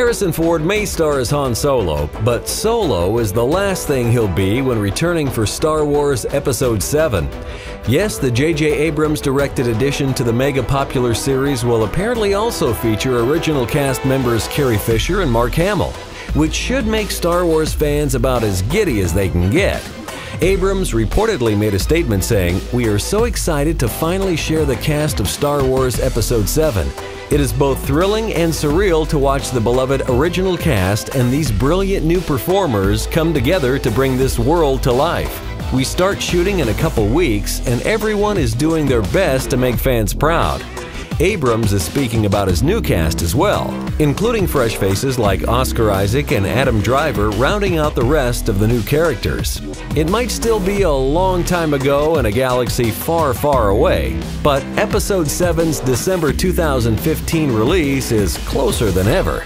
Harrison Ford may star as Han Solo, but Solo is the last thing he'll be when returning for Star Wars Episode 7. Yes, the J.J. Abrams directed addition to the mega popular series will apparently also feature original cast members Carrie Fisher and Mark Hamill, which should make Star Wars fans about as giddy as they can get. Abrams reportedly made a statement saying, We are so excited to finally share the cast of Star Wars Episode 7. It is both thrilling and surreal to watch the beloved original cast and these brilliant new performers come together to bring this world to life. We start shooting in a couple weeks, and everyone is doing their best to make fans proud. Abrams is speaking about his new cast as well, including fresh faces like Oscar Isaac and Adam Driver rounding out the rest of the new characters. It might still be a long time ago in a galaxy far, far away, but Episode 7's December 2015 release is closer than ever.